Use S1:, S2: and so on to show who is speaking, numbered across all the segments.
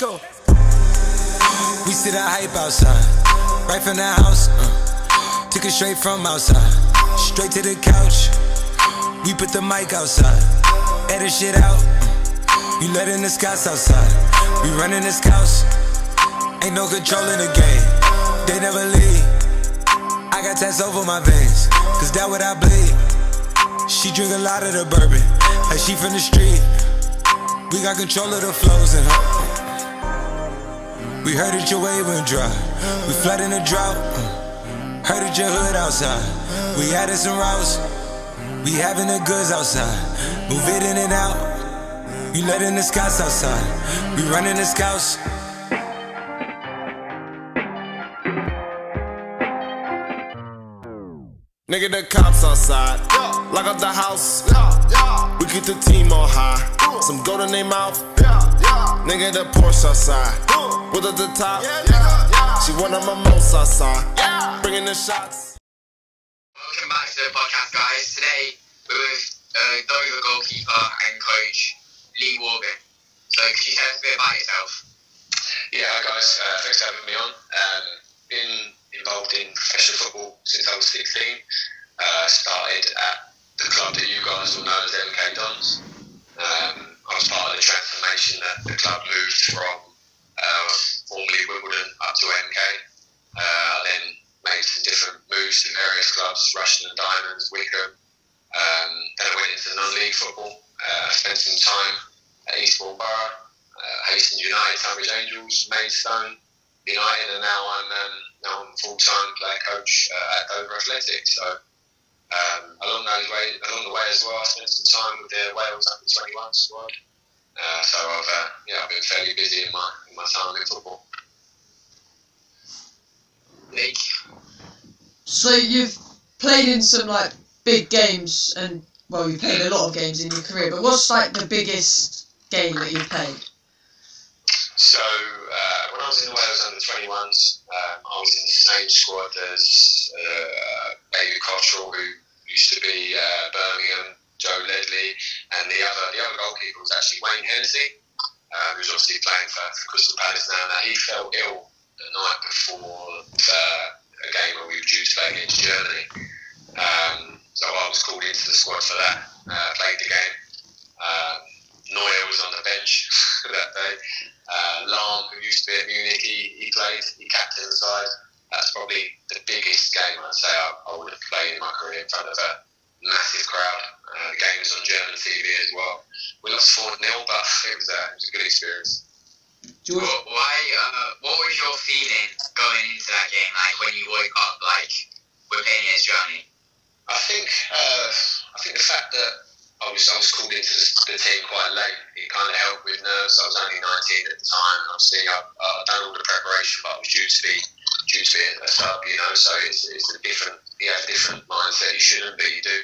S1: go. We see the hype outside, right from the house. Uh, took it straight from outside, straight to the couch. We put the mic outside, edit shit out. You letting the scouts outside. We running the house. Ain't no control in the game. They never leave. I got tats over my veins, cause that what I bleed. She drink a lot of the bourbon, like she from the street. We got control of the flows in her. We heard that your wave went dry. We flood in the drought. Uh, heard that your hood outside. We added some routes. We having the goods outside. Move it in and out. You letting the scouts outside. We running the scouts.
S2: Nigga, the cops outside. Lock up the house. We keep the team on high. Some gold in their mouth. Nigga, the Porsche outside. With at the top. She one of my most outside. Bringing the shots.
S3: Welcome back to the podcast, guys. Today we're with uh, Dover goalkeeper and coach Lee Worgan. So, could you tell us a bit about yourself?
S4: Yeah, hi guys. Uh, thanks for having me on. Um, been involved in professional football since I was 16. Uh, started at the club that you guys will know as MK Dons. Um, I was part of the transformation that the club moved from formerly Wimbledon up to MK. Uh, then made some different moves to various clubs, Rushden and Diamonds, Wycombe. Um, then I went into non-league football. Uh, spent some time at Eastbourne Borough, uh, Hastings United, Tonbridge Angels, Maidstone United, and now I'm um, now I'm full-time player coach uh, at Dover Athletics. So um, along those way, along the way as well, I spent some time with the Wales under 21 squad. Uh, so I've uh, yeah I've been fairly busy in my in my time in football.
S3: Lee?
S5: So you've played in some like big games, and well, you've played a lot of games in your career. But what's like the biggest game that you've played?
S4: So uh, when I was in the Wales under 21s, um, I was in the same squad as uh, David Cotterill, who used to be uh, Birmingham, Joe Ledley, and the other the other goalkeeper was actually Wayne Hennessey, uh, who's obviously playing for, for Crystal Palace now. Now he fell ill the night before uh, a game where we were due to play against Germany. Um, so I was called into the squad for that. Uh, played the game. Um, Neuer was on the bench that day. Uh, Lahm, who used to be at Munich, he, he played. He captained the side. That's probably the biggest game I'd say I, I would have played in my career in front of a massive crowd. Uh, the game was on German TV as well. We lost 4 0, but it was, uh, it was a good experience.
S5: George,
S3: What, why? Uh, what was your feeling going into that game? Like when you woke up, like we're playing against Germany.
S4: I think uh, I think the fact that I was I was called into the, the team quite late. It kind of helped with nerves. I was only 19 at the time. and Obviously, I've uh, done all the preparation, but I was due to be due to be a sub. You know, so it's, it's a different you have a different mindset. You shouldn't, but you do.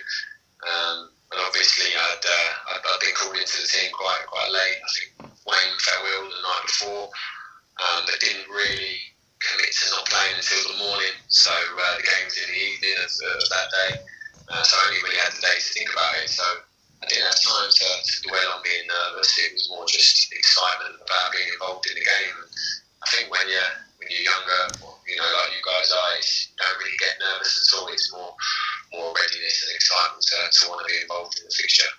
S4: Um, and obviously, I'd, uh, I'd I'd been called into the team quite quite late. I think Wayne fell ill the night before, um, didn't really commit to not playing until the morning. So uh, the game's in the evening of, of that day. Uh, so I only really had the day to think about it. So I didn't have time to, to dwell on being nervous. It was more just excitement about being involved in the game. And I think when you're when you're younger, you know, like you guys are, you don't really get nervous at all. It's more more readiness and excitement to, to want to be involved in the fixture.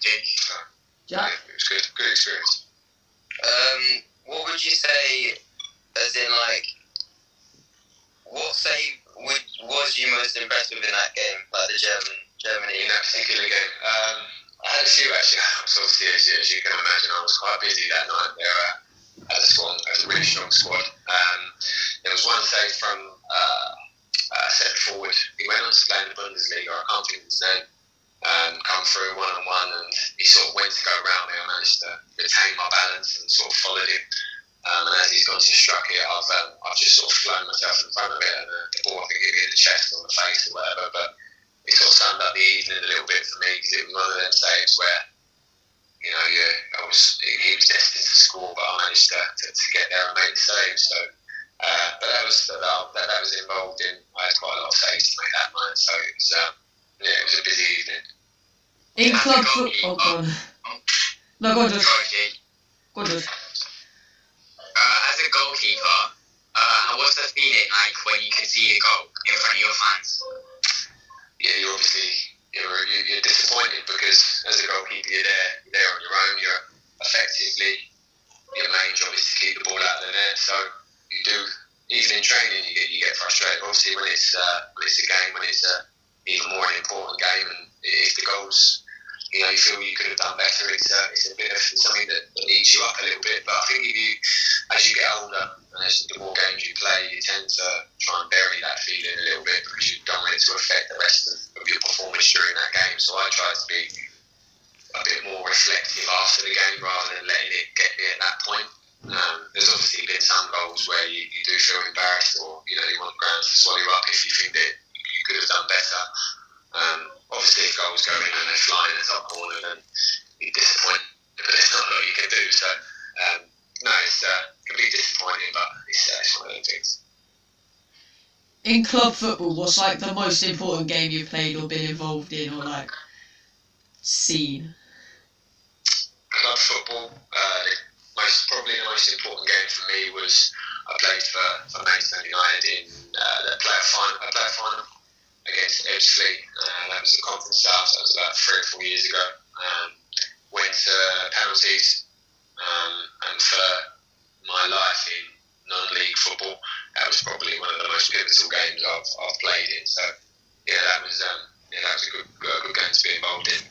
S3: Jake?
S4: So,
S5: Jack,
S4: yeah, it was good, good experience.
S6: Um, what would you say, as in like, what say would, was you most impressed with in that game, like the German Germany?
S4: in that particular game. Um, I had a few actually. So obviously, as you, as you can imagine, I was quite busy that night there at, at the squad, at a really strong squad. Um, there was one save from uh, uh, centre forward. He went on to play in the Bundesliga. I can't think of his name. Um, come through one on one, and he sort of went to go around me. I managed to retain my balance and sort of followed him. Um, and as he's gone to struck it, I've um, I've just sort of flown myself in front of it, and uh, the ball I think hit me in the chest or the face or whatever. But it sort of summed up the evening a little bit for me because it was one of them saves where, you know, yeah, I was he, he was destined to score, but I managed to, to, to get there and make the save. So, uh, but that was that, that that was involved in. I had quite a lot of saves to make that night, so it was um, yeah, it was a busy evening.
S5: in
S3: That's
S5: club football.
S3: goalkeeper.
S5: Oh, go. No, go on, George.
S3: Sorry, Jake.
S5: Go on,
S3: Uh, as a goalkeeper, uh, what's the feeling like when you can see a goal in front of your fans?
S4: yeah, you're obviously you're, you're you're disappointed because as a goalkeeper you're there, you're there on your own. You're effectively your main job is to keep the ball out of the net. So you do even in training you get you get frustrated. Obviously when it's uh, when it's a game, when it's a even more an important game, and if the goals. You know, you feel you could have done better. It's, uh, it's a bit of something that, that eats you up a little bit. But I think if you, as you get older, and as the more games you play, you tend to try and bury that feeling a little bit because you don't want it to affect the rest of, of your performance during that game. So I try to be a bit more reflective after the game rather than letting it get me at that point. Um, there's obviously been some goals where you, you do feel embarrassed or you know you want the ground to swallow up if you think that you could have done better. Um, obviously, if goals go in and they're flying in the top corner, then you're disappointed, but there's not a lot you can do. So, um, no, it's uh, can be disappointing, but it's, uh, it's one of those things.
S5: In club football, what's like the most important game you've played or been involved in or like seen?
S4: club football, uh, most probably the most important game for me was I played for, for Maidstone United in uh, the player final, a final against Ebbsfleet. Uh, that was the conference south. That was about three or four years ago. Um, went to penalties, um, and for my life in non-league football, that was probably one of the most pivotal games I've, I've played in. So yeah, that was um, yeah, that was a good, good, good game to be involved in.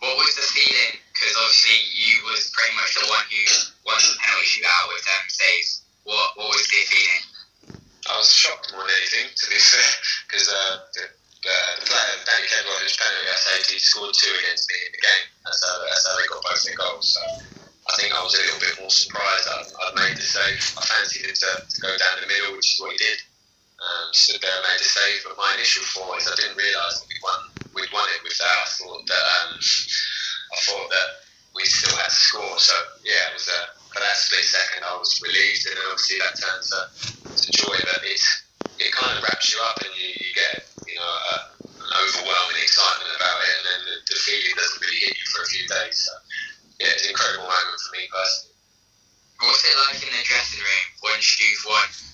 S3: What was the feeling? Much the one who won the penalty shootout with them saves. What what was the feeling?
S4: I was shocked more than anything, to be fair, because uh, the, uh, the player, Danny Kedwell, whose penalty I saved, he scored two against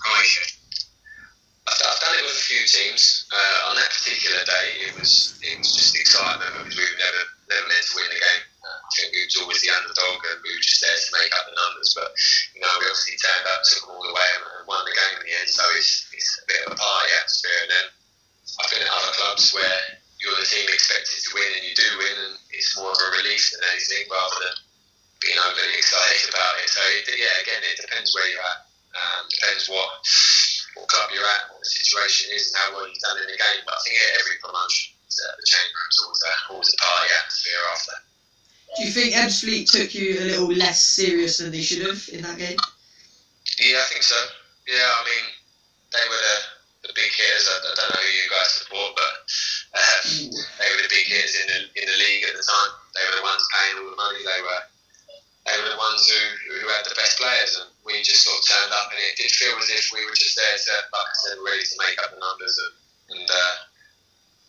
S3: promotion?
S4: I've, I've done it with a few teams. Uh, on that particular day, it was it was just excitement because we were never never meant to win the game. Uh, I think we was always the underdog, and we were just there to make up the numbers. But you know, we obviously turned up, took them all the way, and, and won the game in the end. So it's it's a bit of a party atmosphere. And then I've been at other clubs where you're the team expected to win, and you do win, and it's more of a relief than anything, rather than being overly excited about it. So it, yeah, again, it depends where you're at. Um, depends what what club you're at, what the situation is, and how well you've done in the game. But I think at every promotion, uh, the change room's always a, always a party atmosphere after.
S5: Do you think Ebbsfleet took you a little less serious than they should have in that game?
S4: Yeah, I think so. Yeah, I mean, they were the, the big hitters. I, I don't know who you guys support, but um, they were the big hitters in the, in the league at the time. They were the ones paying all the money. They were they were the ones who, who had the best players, and we just sort of turned up, and it did feel as if we were just there to, like I said, ready to make up the numbers and, and uh,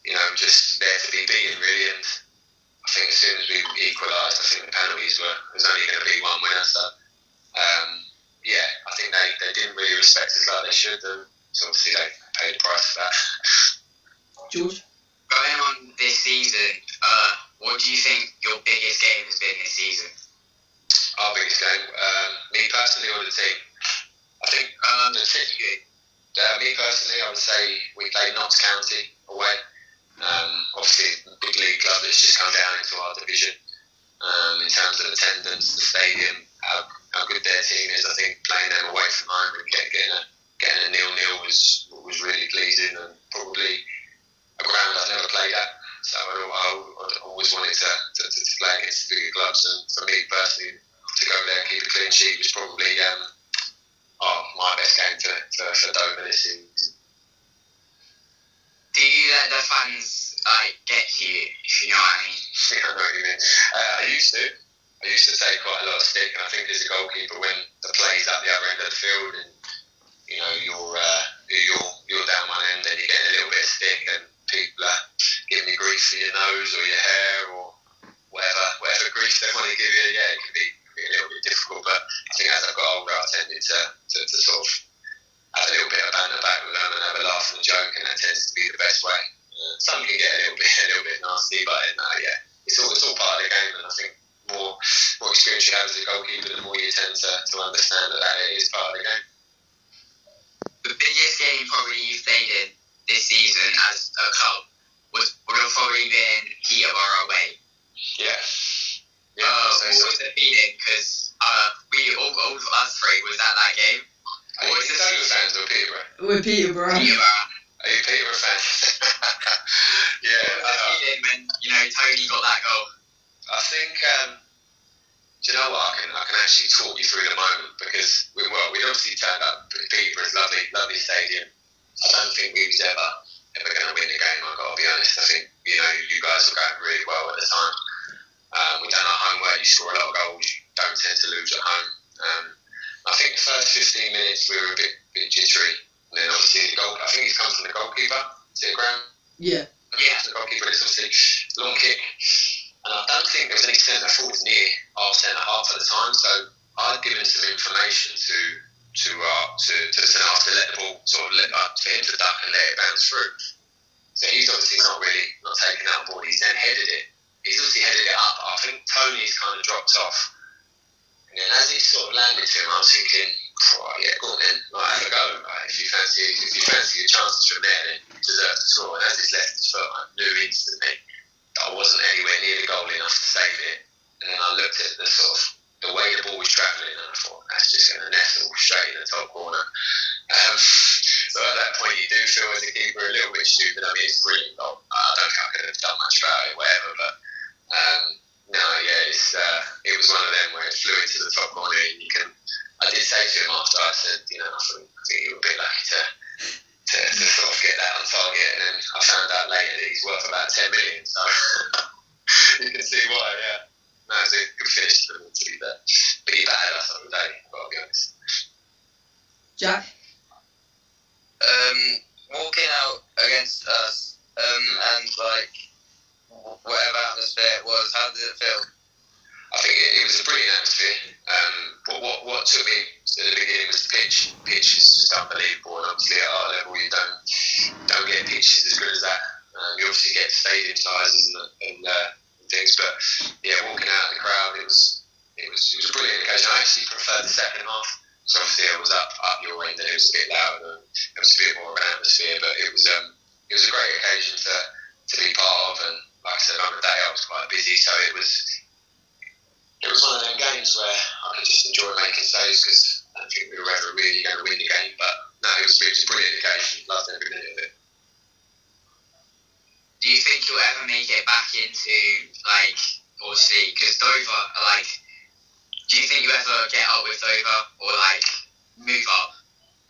S4: you know, just there to be beaten, really. And I think as soon as we equalised, I think the penalties were there was only going to be one winner. So um, yeah, I think they, they didn't really respect us like they should, and so obviously they paid the price for that.
S5: George?
S3: Going on this season, uh, what do you think your biggest game has been this season?
S4: Our biggest game, um, me personally or the team? I think um, the team. Uh, me personally, I would say we played Notts County away. Um, obviously, big league club that's just come down into our division. Um, in terms of attendance, the stadium, how, how good their team is. I think playing nasty, but uh, yeah, it's all it's all part of the game, and I think more more experience you have as a goalkeeper, the more you tend to, to understand that, that it is part of the game.
S3: The biggest game probably you've played in this season as a club was would have probably been Peterborough away.
S4: Yeah. Yeah.
S3: uh,
S4: I'd
S3: what
S4: so.
S3: was the feeling? Because uh, we all, all of us three was at that game.
S4: Are you Dover fans or Peterborough?
S5: With Peterborough.
S3: Peterborough.
S4: Are you Peterborough fans? yeah.
S3: What was the
S4: uh,
S3: feeling when you Toney got that goal?
S4: I think, um, do you know what? I can, I can actually talk you through the moment because, we, well, we'd obviously turned up. Peterborough's lovely, lovely stadium. I don't think we was ever, ever going to win the game, I've got to be honest. I think, you know, you guys were going really well at the time. Um, we done our homework, you score a lot of goals, you don't tend to lose at home. Um, I think the first 15 minutes we were a bit, bit jittery. And then obviously the goal, I think it's come from the goalkeeper. Is it Graham?
S5: Yeah.
S3: Yeah.
S4: the goalkeeper. It's obviously long kick, and I don't think there was any centre forward near our centre half at the time. So I'd given some information to to uh, to, to the centre half to let the ball sort of let uh, for him to duck and let it bounce through. So he's obviously not really not taken that ball. He's then headed it. He's obviously headed it up. I think Toney's kind of dropped off. And then as he sort of landed to him, I was thinking, "Right, yeah, go on then, like, have a go. Like, if you fancy, if you fancy your chances from there, then you deserve to score. And as he's left his foot, I knew instantly that I wasn't anywhere near the goal enough to save it. And then I looked at the sort of the way the ball was travelling, and I thought that's just going to nestle straight in the top corner. Um, so at that point, you do feel as a keeper a little bit stupid. I mean, it's brilliant. I don't think I could have done much about it, whatever. But um, no, yeah, it's uh, it was one of them where it flew into the top corner, and you can. I did say to him after, I said, you know, I think, I think you were a bit lucky to, to to sort of get that on target, and then I found out later that he's worth about ten million. So you can see why, yeah. No, it's a good finish to, to be there. But he battered us on the day, I've got to be honest.
S5: Jack?
S6: um, walking out against us, um, and like whatever atmosphere it was, how did it feel?
S4: I think it, it was a brilliant atmosphere. Um, but what, what took me to the beginning was the pitch. Pitch is just unbelievable, and obviously at our level, you don't don't get pitches as good as that. Um, you obviously get stadium sizes and, and, uh, things, but yeah, walking out in the crowd, it was it was it was a brilliant occasion. I actually preferred the second half. So obviously it was up up your end, and it was a bit louder. And it was a bit more of an atmosphere, but it was um it was a great occasion to to be part of. And like I said, on the day I was quite busy, so it was it was one of them games where I could just enjoy making saves because I don't think we were ever really going to win the game. But no, it was, it was a brilliant occasion. Loved every minute of it.
S3: Do you think you'll ever make it back into like obviously because Dover are like? Do you think you ever get up with Dover or like move up?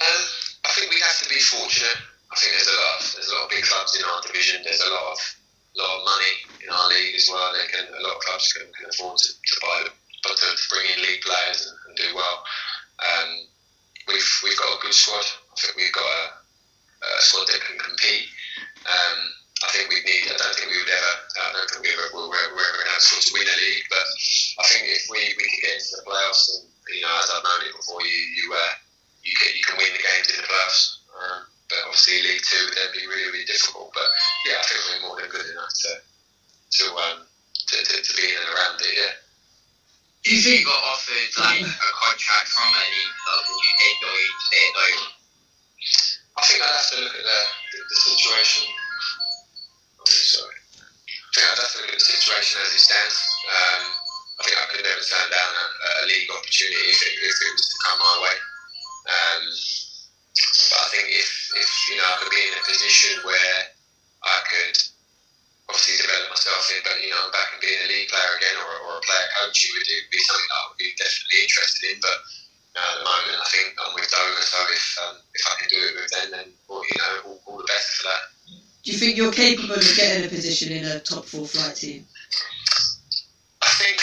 S4: Um, I think we have to be fortunate. I think there's a lot of there's a lot of big clubs in our division. There's a lot of lot of money in our league as well. They can a lot of clubs can, can afford to, to buy but to bring in league players and, and do well. Um, we've we've got a good squad. I think we've got a, a squad that can compete. Um, I think we need. I don't think we would ever. I don't think we ever we're, we're, we're ever going to sort of win a league. But I think if we, we can get into the playoffs, and you know, as I've known it before, you you uh, you can you can win the games in the playoffs. Coach, it would, would be something that I would be definitely interested in. But you know, at the moment, I think I'm with Dover, so if um, if I can do it with them, then well, you know, all, all the best for that.
S5: Do you think you're capable of getting a position in a top four flight team?
S4: I think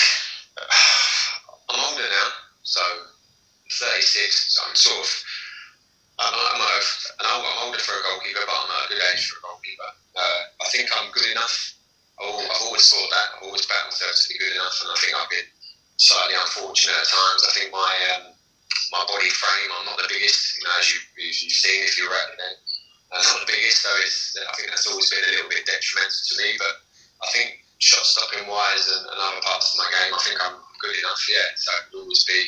S4: I'm older now, so I'm 36. So I'm sort of I'm, I'm, I'm I'm older for a goalkeeper, but I'm at a good age for a goalkeeper. Uh, I think I'm good enough. I've always thought that. I've always backed myself to be good enough, and I think I've been slightly unfortunate at times. I think my um, my body frame, I'm not the biggest, you know, as, you, as you've seen if you were at event. I'm not the biggest, so it's, I think that's always been a little bit detrimental to me. But I think shot stopping wise and, and other parts of my game, I think I'm good enough. Yeah, so it would always be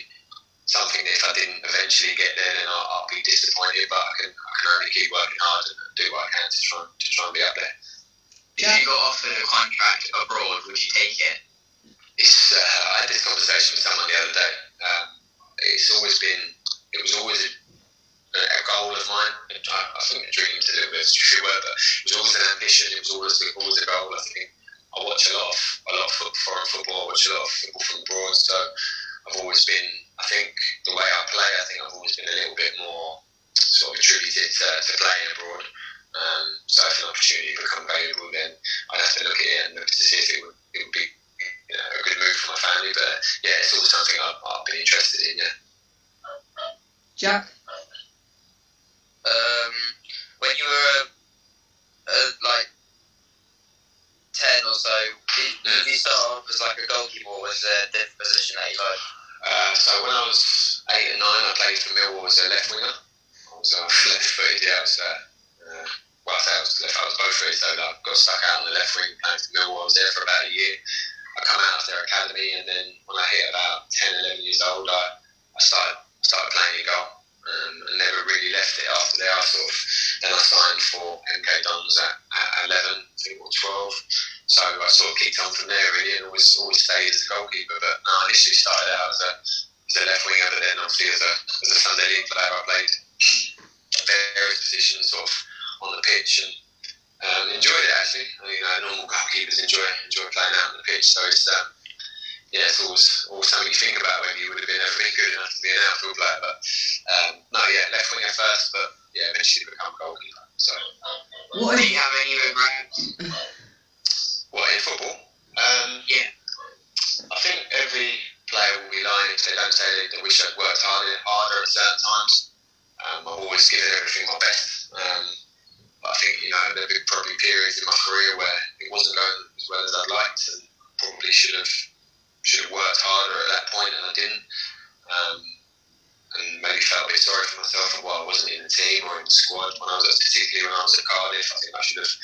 S4: something that if I didn't eventually get there, then I'll, I'll be disappointed. But I can I can only keep working hard and do what I can to try to try and be up there.
S3: If you got offered a contract abroad, would you take it?
S4: It's, uh, I had this conversation with someone the other day. Um, it's always been, it was always a, a goal of mine. I, I think a dream is a little bit of a true word, but it was always an ambition. It was always always a goal. I think I watch a lot of a lot of foot, foreign football. I watch a lot of football from abroad. So I've always been. I think the way I play, I think I've always been a little bit more sort of attributed to, to playing abroad. Um, so if an opportunity become available, then I'd have to look at it and look to see if it would, it would be you know, a good move for my family. But yeah, it's all something I've, I've been interested in. Yeah.
S5: Jack?
S6: Um, when you were uh, uh, like ten or so, did, did you start off as like a goalkeeper, or was there a different position that you liked?
S4: Uh, so when I was eight and nine, I played for Millwall as a left winger. I was uh, left footed. Yeah, I was. Uh, well, I say I was left. I was both footed, so I got stuck out on the left wing playing for Millwall. I was there for about a year. I come out of their academy, and then when I hit about 10, 11 years old, I, I started started playing in goal, um, and never really left it after there. I sort of then I signed for MK Dons at, at 11, I think, or 12. So I sort of kicked on from there really, and always always stayed as a goalkeeper. But no, I initially started out as a as a left winger, but then obviously as a as a Sunday league player, I played various positions sort of on the pitch and um, enjoyed it actually. I mean, uh, normal goalkeepers enjoy enjoy playing out on the pitch, so it's um, yeah, it's always always something you think about whether you would have been ever been good enough to be an outfield player. But um, no, yeah, left winger first, but yeah, eventually become goalkeeper. So
S5: What
S3: Do you have any regrets?
S4: what in football? Um,
S3: Yeah.
S4: I think every player will be lying if they don't say they, they wish I'd worked harder, harder at certain times. Um, I've always given everything my best. Um, I think, you know, there been probably periods in my career where it wasn't going as well as I'd liked and probably should have should have worked harder at that point and I didn't. Um, and maybe felt a bit sorry for myself for why I wasn't in the team or in the squad when I was particularly when I was at Cardiff. I think I should have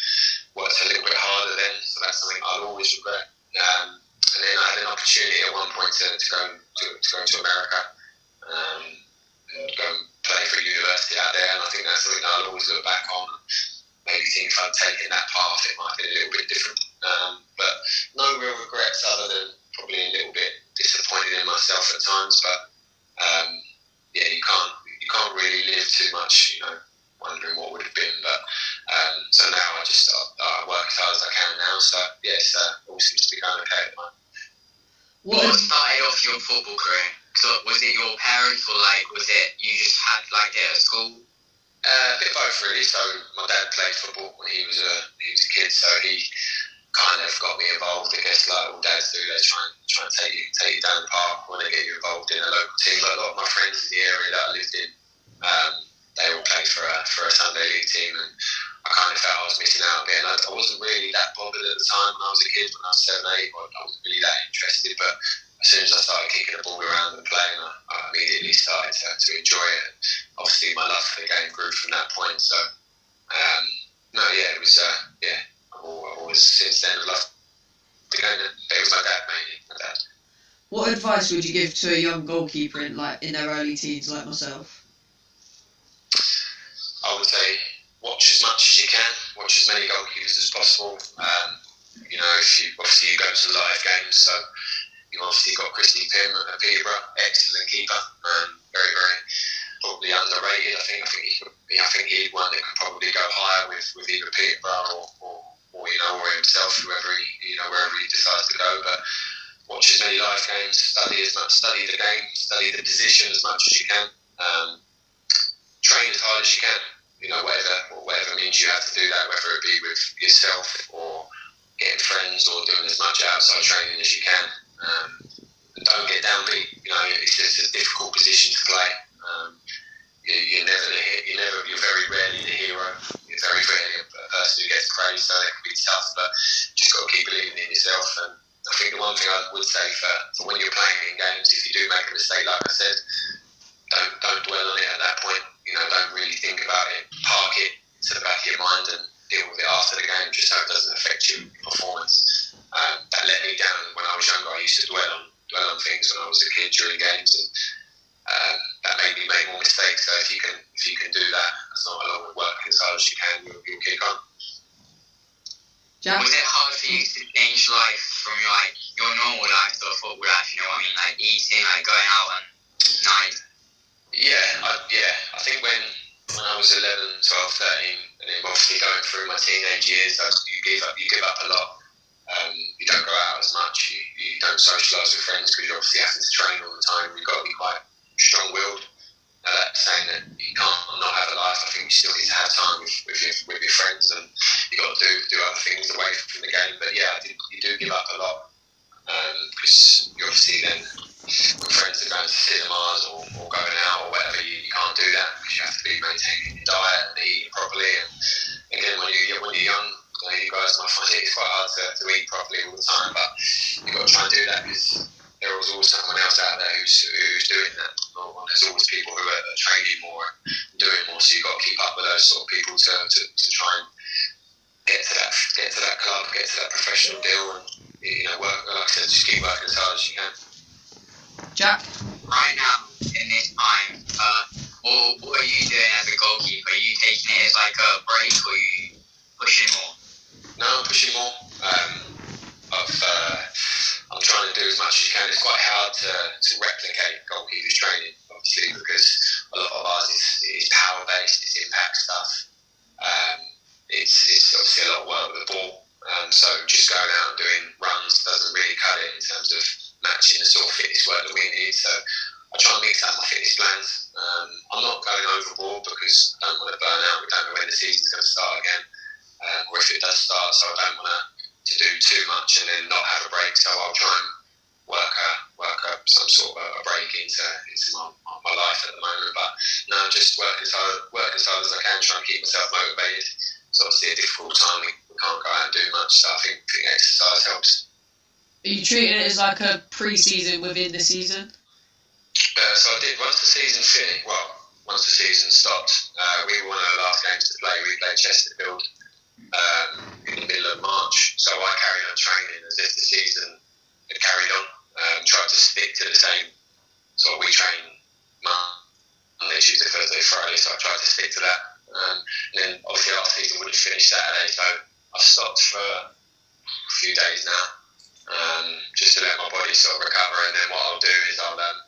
S4: worked a little bit harder then, so that's something I'll always regret. Um, and then I had an opportunity at one point to, to go to, to go to America um, and go play for a university out there, and I think that's something I'll always look back on. Maybe think if I'd taken that path, it might been a little bit different. Um, but no real regrets other than probably a little bit disappointed in myself at times. But the ball around and playing, I, I immediately started to, to enjoy it. And obviously, my love for the game grew from that point. So, um, no, yeah, it was, uh, yeah, I've always since then loved the game. It was my dad mainly, my dad.
S5: what advice would you give to a young goalkeeper in like in their early teens like myself?
S4: I would say watch as much as you can, watch as many goalkeepers as possible. Um, you know, if you obviously you go to live games, so you've obviously got Christy Pym at Peterborough, excellent keeper, um, very very probably underrated. I think I think he I think he'd one that could probably go higher with, with either Peterborough or, or, or you know or himself, whoever he you know wherever he decides to go. But watch as many live games, study as much, study the game, study the position as much as you can. Um, train as hard as you can. You know, whatever whatever means you have to do that, whether it be with yourself or getting friends or doing as much outside training as you can. Um, don't get downbeat. You know, it's, it's a difficult position to play. Um, you, you're never the he- you're never you're very rarely the hero. You're very rarely a, a person who gets praised, so that can be tough. But just got to keep believing in yourself. And I think the one thing I would say for, for when you're playing in games, if you do make a mistake, like I said, don't don't dwell on it at that point. You know, don't really think about it. Park it to the back of your mind and deal with it after the game, just so it doesn't affect your performance. Um, that let me down when I was younger. I used to dwell on dwell on things when I was a kid during games, and um, that made me make more mistakes. So if you can if you can do that, that's not a lot of work as hard as you can, you'll, you'll kick on.
S5: Jack?
S3: Was it hard for you to change life from your like your normal life to a football life? You know what I mean, like eating, like going out and night.
S4: Yeah, I, yeah. I think when was 11, 12, 13, and then obviously going through my teenage years, you give up you give up a lot. Um, you don't go out as much. You, you don't socialise with friends because you're obviously having to train all the time. You've got to be quite strong-willed. Uh, that's saying that you can't not have a life. I think you still need to have time with, with your with your friends, and you have got to do do other things away from the game. But yeah, you do give up a lot Um, because you obviously then when friends are going to cinemas or, or going out or whatever, you, you can't do that because you have to be maintaining your diet and eating properly. And again, when you when you're young, you, know, you guys might find it quite hard to, to eat properly all the time, but you've got to try and do that because there is always someone else out there who's who's doing that. There's always people who are training more, and doing more. So you've got to keep up with those sort of people to, to, to try and get to that get to that club, get to that professional deal, and you know work. Like I said, just keep working as hard as you can.
S5: Jack?
S3: Right now, in this time, uh, what, what are you doing as a goalkeeper? Are you taking it as like a break, or are you pushing more?
S4: No, I'm pushing more. Um, I've, uh, I'm trying to do as much as you can. It's quite hard to, to replicate goalkeepers training, obviously, because a lot of ours is, is power based, it's impact stuff. Um, it's, it's obviously a lot of work with the ball. Um, so just going out and doing runs doesn't really cut it in terms of matching the sort of fitness work that we need. So I try and mix up my fitness plans. Um, I'm not going overboard because I don't want to burn out. We don't know when the season's going to start again, um, or if it does start. So I don't want to, to do too much and then not have a break. So I'll try and work a, work a, some sort of a break into into my, my life at the moment. But no, just work as hard work as hard as I can. Try and keep myself motivated. It's obviously a difficult time. We, can't go out and do much. So I think, think exercise helps.
S5: Are you treating it as like a pre-season within the season?
S4: Uh, so I did once the season finished. Well, once the season stopped, uh, we won our last games to play. We played Chesterfield um, in the middle of March. So I carried on training as if the season had carried on. Um, tried to stick to the same. So we train Monday, Tuesday, Thursday, Friday. So I tried to stick to that. Um, and then obviously our season would have finished Saturday, so I've stopped for a few days now, um, just to let my body sort of recover. And then what I'll do is I'll um,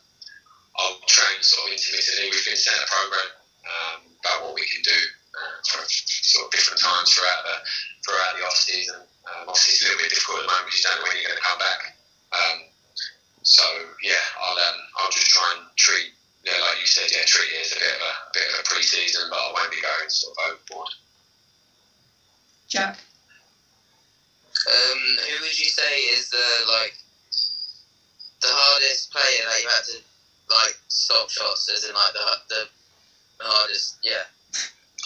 S4: I'll train sort of intermittently. We've been sent a program um, about what we can do uh, for sort of different times throughout the throughout the off season. Um, obviously, it's a little bit difficult at the moment because you don't know when you're going to come back. Um, so yeah, I'll I'll just try and treat. Yeah, like you said, yeah, treat it as a bit of a, a bit of a pre-season, but I won't be going sort of overboard.
S5: Jack?
S6: Um, who would you say is the like the hardest player that you had to like stop shots? As in like the the, the hardest, yeah.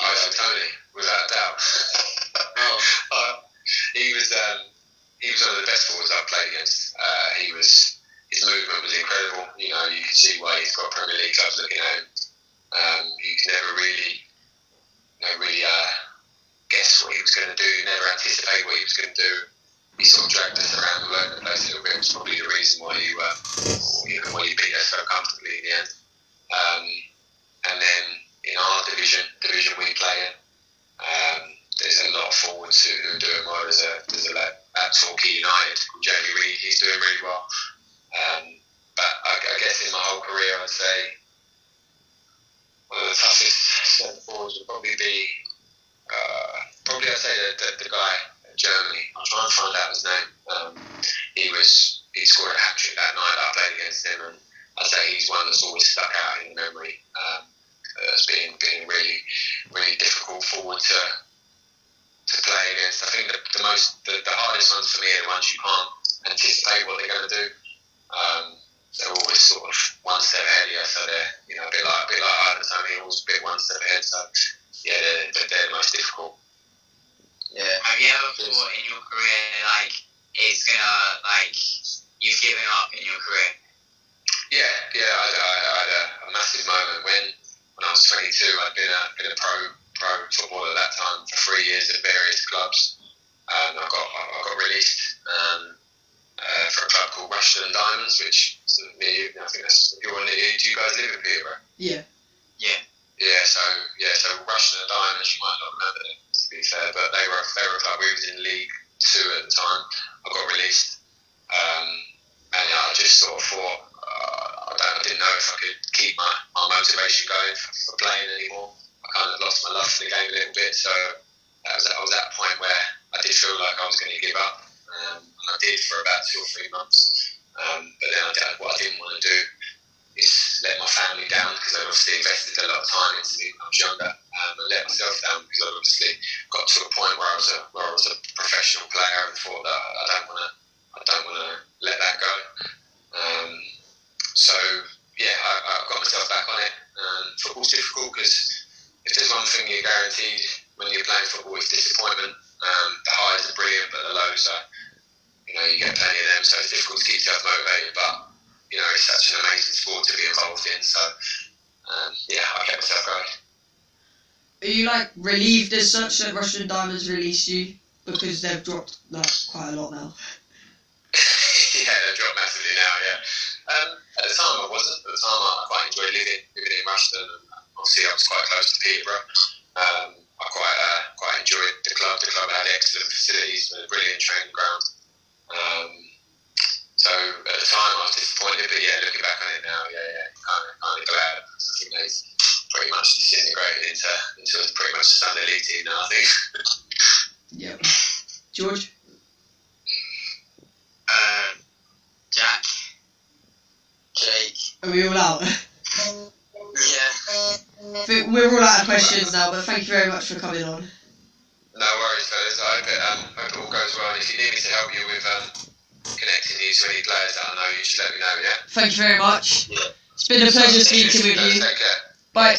S4: I know Toney, without a doubt.
S6: Oh.
S4: Uh, he was um, he was one of the best forwards I've played against. Uh, he was his movement was incredible. You know, you could see why he's got Premier League clubs looking at him. Um, could never really, you know, really uh, guess what he was going to do. Never anticipate what he was going to do. He sort of dragged us around all over the place a little bit. It was probably the reason why you, uh, you know, why you beat us so comfortably in the end. Um, and then in our division, division we play in, um, there's a lot of forwards who, are doing well. There's a, there's a lad at Torquay United Jamie Reid. He's doing really well. Um, but I, I guess in my whole career, I'd say one of the toughest centre forwards would probably be uh, probably I'd say the, the, the guy in Germany. I'll try and find out his name. Um, he was he scored a hat trick that night I played against him, and I'd say he's one that's always stuck out in memory um, as being being really really difficult forward to to play against. I think the, the most the, the hardest ones for me are the ones you can't anticipate what they're going to do. Um, they're always sort of one step ahead of you, so they're you know a bit like a bit like Ivan Toney, always a bit one step ahead. So yeah, they're, they're, they're the most difficult.
S6: Yeah.
S3: Have you ever thought in your career like it's gonna like you've given up in your career?
S4: Yeah, yeah, I, I, I had a, a massive moment when when I was 22. I'd been a been a pro pro footballer at that time for three years at various clubs. Um, I got I got released. Um, uh, for a club called Rushden and Diamonds, which is near you. I think that's you're near you. Do you guys live in Peterborough?
S5: Yeah.
S4: Yeah, Yeah. so yeah, so Rushden and Diamonds, you might not remember them to be fair, but they were they were a club. We was in League Two at the time. I got released, um, and yeah, I just sort of thought uh, I don't, I didn't know if I could keep my, my motivation going for, for playing anymore. I kind of lost my love for the game a little bit, so that was, I was at a point where I did feel like I was going to give up, and I did for about two or three months. Um, but then I, did- what I didn't want to do is let my family down because I obviously invested a lot of time into me when I was younger, um, and let myself down because I obviously got to a point where I was a where I was a professional player and thought that I don't want to I don't want to let that go. Um, so yeah, I, I got myself back on it. Um, football's difficult because if there's one thing you're guaranteed when you're playing football, it's disappointment. Um, the highs are brilliant, but the lows are, you know, you get plenty of them. So it's difficult to keep yourself motivated, but you know, it's such an amazing sport to be involved in. So um, yeah, I kept myself going.
S5: Are you like relieved as such that Rushden Diamonds released you because they've dropped like quite a lot now?
S4: yeah, they've dropped massively now. Yeah. Um, at the time, I wasn't. At the time, I quite enjoyed living living in Rushden, and obviously, I was quite close to Peterborough.
S5: Thank you very much for coming on.
S4: No worries, fellas. I hope it, um, hope it all goes well. And if you need me to help you with um, connecting you to any players that I know, you just let me know, yeah?
S5: Thank you very much.
S6: Yeah.
S5: It's been a pleasure speaking with you.
S4: Take care.
S5: Bye.